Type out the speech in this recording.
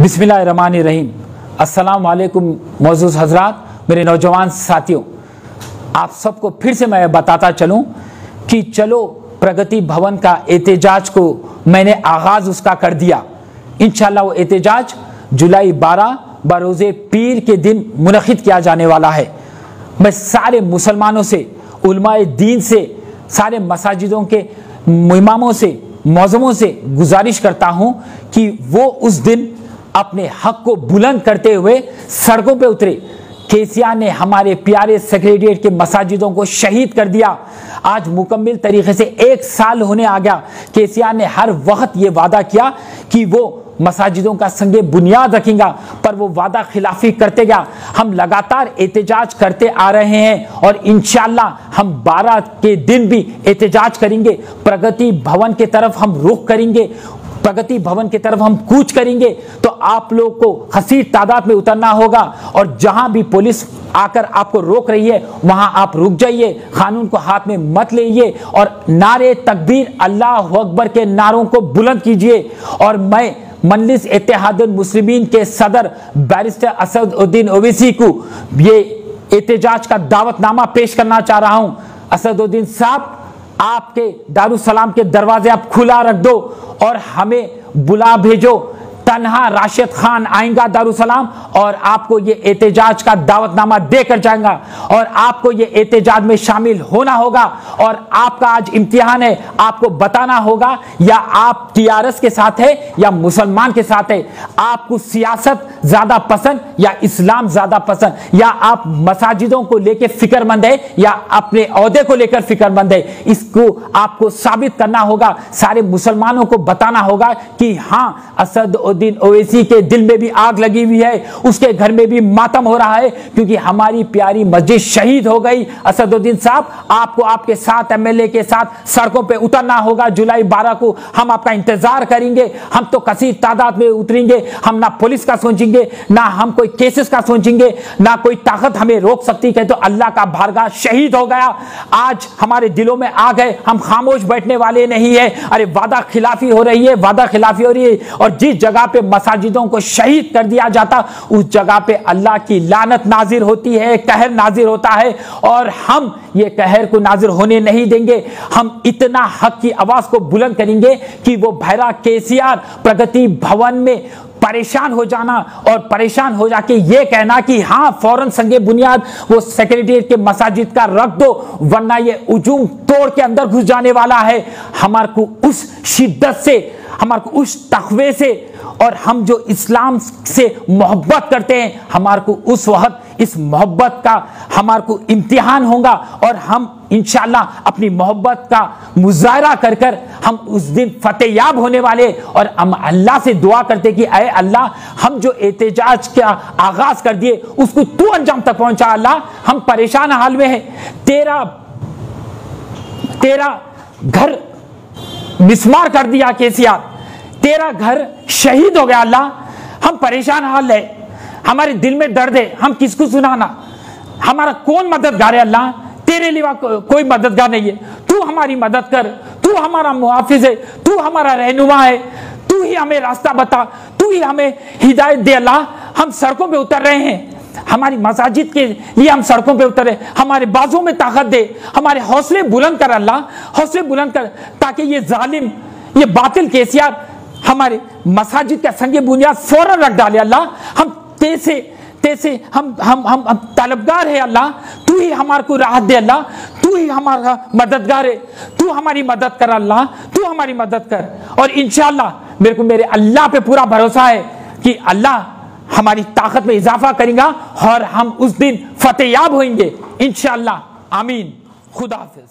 बिस्मिल्लाहिर्रहमानिर्रहीम। रहीम वालेकुम मौजूद हजरात, मेरे नौजवान साथियों, आप सबको फिर से मैं बताता चलूँ कि चलो प्रगति भवन का एहतजाज को मैंने आगाज़ उसका कर दिया। इंशाल्लाह वो एहतजाज जुलाई 12 बरोज़ पीर के दिन मुनद किया जाने वाला है। मैं सारे मुसलमानों से, उलमाए दीन से, सारे मसाजिदों के इमामों से, मौजमों से गुजारिश करता हूँ कि वो उस दिन अपने हक को बुलंद करते हुए सड़कों पर उतरे। केसिया ने हमारे प्यारे सेक्रेटरिएट के मसाजिदों को शहीद कर दिया। आज मुकम्मल तरीके से एक साल होने आ गया। केसिया ने हर वक्त ये वादा किया कि वो मसाजिदों का संगे बुनियाद रखेगा, पर वो वादा खिलाफी करते गया। हम लगातार एहतजाज करते आ रहे हैं और इनशाला हम बारह के दिन भी एहतजाज करेंगे। प्रगति भवन की तरफ़ हम रुख करेंगे। प्रगति भवन की तरफ़ हम कूच करेंगे तो आप लोग को हसी तादाद में उतरना होगा। और जहाँ भी पुलिस आकर आपको रोक रही है, वहाँ आप रुक जाइए, कानून को हाथ में मत लीजिए और नारे तकबीर अल्लाह अकबर के नारों को बुलंद कीजिए। और मैं मजलिस इतिहाद मुस्लिमीन के सदर बैरिस्टर असदुद्दीन ओवैसी को ये एहतजाज का दावतनामा पेश करना चाह रहा हूँ। असदुद्दीन साहब आपके दारुसलाम के दरवाजे आप खुला रख दो और हमें बुला भेजो। तनहा राशिद खान आएगा दारुसलाम और आपको ये एहतजाज का दावतनामा देकर जाएगा और आपको ये एहतजाज में शामिल होना होगा और आपका आज इम्तिहान है, आपको बताना होगा, या आप टीआरएस के साथ है, या मुसलमान के साथ है, आपको सियासत ज़्यादा पसंद या इस्लाम ज़्यादा पसंद, या आप मसाजिदों को लेकर फिक्रमंद है, या अपने अहदे को लेकर फिक्रमंद है, इसको आपको साबित करना होगा, सारे मुसलमानों को बताना होगा कि हाँ असद उद्दीन ओवैसी के दिल में भी आग लगी हुई है, उसके घर में भी मातम हो रहा है, क्योंकि हमारी प्यारी मस्जिद शहीद हो गई। असदुद्दीन साहब, आपको आपके साथ एमएलए के साथ सड़कों पे उतरना होगा। जुलाई 12 को हम आपका इंतज़ार करेंगे। हम तो कसी तादाद में उतरेंगे। हम ना पुलिस का सोचेंगे, ना हम कोई केसेस का सोचेंगे, ना कोई ताकत हमें रोक सकती है। तो अल्लाह का भारगा शहीद हो गया। आज हमारे दिलों में आ गए हम खामोश बैठने वाले नहीं है। अरे वादा खिलाफी हो रही है, वादा खिलाफी हो रही है। और जिस जगह पे मसाजिदों को शहीद कर दिया जाता। उस जगह पे अल्लाह की लानत नाजिर होती है कहर नाजिर होता है, और हम ये कहर को नाजिर होने नहीं देंगे। हम इतना हक की आवाज़ को बुलंद करेंगे कि वो भैरा केसीआर प्रगति भवन में परेशान हो जाना और परेशान हो जाके ये कहना कि हाँ फ़ौरन संगे बुनियाद वो सेक्रेटरीट के मसाजिद का रख दो, वरना ये उजूम तोड़ के अंदर घुस जाने वाला है। हमारे को उस शिद्दत से हमारे को उस तकवे से और हम जो इस्लाम से मोहब्बत करते हैं, हमारे को उस वक्त, इस मोहब्बत का हमारे को इम्तिहान होगा और हम इंशाला अपनी मोहब्बत का मुजाहरा कर कर हम उस दिन फतेहयाब होने वाले और हम अल्लाह से दुआ करते कि, अरे अल्लाह, हम जो एहतजाज का आगाज़ कर दिए, उसको तू अंजाम तक पहुँचा, अल्लाह, हम परेशान हाल में है। तेरा तेरा घर मिसमार कर दिया केसीआर। तेरा घर शहीद हो गया, अल्लाह। हम परेशान हाल है। हमारे दिल में दर्द है। हम किसको सुनाना? हमारा कौन मददगार है, अल्लाह? तेरे लिए कोई मददगार नहीं है। तू हमारी मदद कर। तू हमारा मुहाफिज है। तू हमारा रहनुमा है। तू ही हमें रास्ता बता। तू ही हमें हिदायत दे, अल्लाह। हम सड़कों पे उतर रहे हैं। हमारी मसाजिद के लिए हम सड़कों पे उतरे हमारे बाजों में ताकत दे हमारे हौसले बुलंद कर अल्लाह हौसले बुलंद कर ताकि ये जालिम ये बातिल केसियार हमारे मसाजिद का संगे बुनियाद फ़ौरन रख डाले अल्लाह। हम तैसे तैसे हम हम हम, हम तलबगार है अल्लाह। तू ही हमारे को राहत दे अल्लाह। तू ही हमारा मददगार है। तू हमारी मदद कर अल्लाह। तू हमारी मदद कर। और इनशाला मेरे को मेरे अल्लाह पे पूरा भरोसा है कि अल्लाह हमारी ताकत में इजाफा करेगा और हम उस दिन फतेहयाब होंगे इनशाला आमीन। खुदा हाफिज।